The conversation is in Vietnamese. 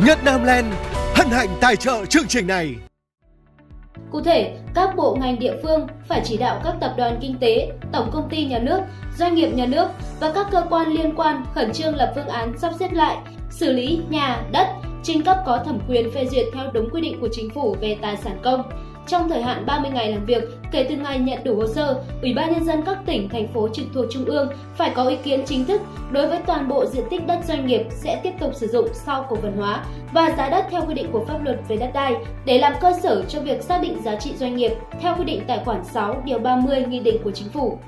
Nhật Nam Land hân hạnh tài trợ chương trình này. Cụ thể, các bộ ngành địa phương phải chỉ đạo các tập đoàn kinh tế, tổng công ty nhà nước, doanh nghiệp nhà nước và các cơ quan liên quan khẩn trương lập phương án sắp xếp lại, xử lý nhà, đất, trình cấp có thẩm quyền phê duyệt theo đúng quy định của chính phủ về tài sản công. Trong thời hạn 30 ngày làm việc kể từ ngày nhận đủ hồ sơ, Ủy ban nhân dân các tỉnh thành phố trực thuộc trung ương phải có ý kiến chính thức đối với toàn bộ diện tích đất doanh nghiệp sẽ tiếp tục sử dụng sau cổ phần hóa và giá đất theo quy định của pháp luật về đất đai để làm cơ sở cho việc xác định giá trị doanh nghiệp theo quy định tại khoản 6 điều 30 nghị định của chính phủ.